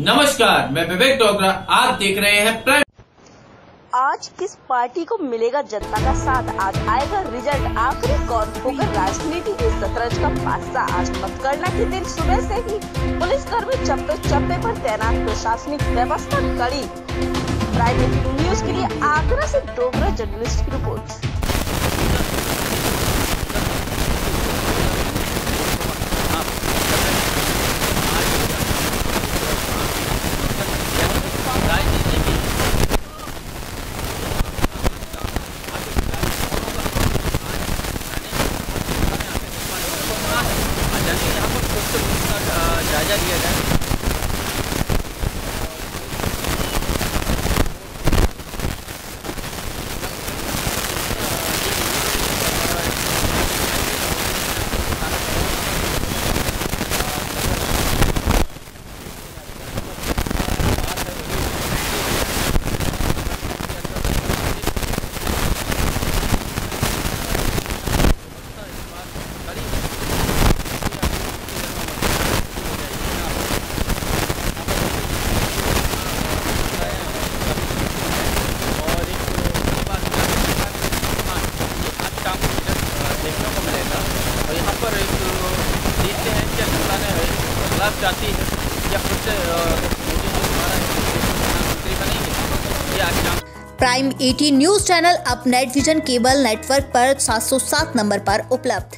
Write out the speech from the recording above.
नमस्कार, मैं विवेक डोगरा, आप देख रहे हैं प्राइम आज किस पार्टी को मिलेगा जनता का साथ? आज आएगा रिज़ल्ट आखिरी कौन होगा राजनीति? के शतरंज का बादशाह आज मतगणना के दिन सुबह से ही। पुलिस कर्मी चप्पे चप्पे पर तैनात, प्रशासनिक व्यवस्था कड़ी। प्राइम न्यूज़ के लिए आगरा से डोगरा जर्नलिस्ट की रिपोर्ट। जायजा लिया जाए देखने को मिलेगा और यहाँ पर एक देखते हैं क्या जनता ने बदलाव चाहती है, या खुद प्राइम 18 न्यूज़ चैनल, अब नेट विजन केबल नेटवर्क पर 707 नंबर पर उपलब्ध।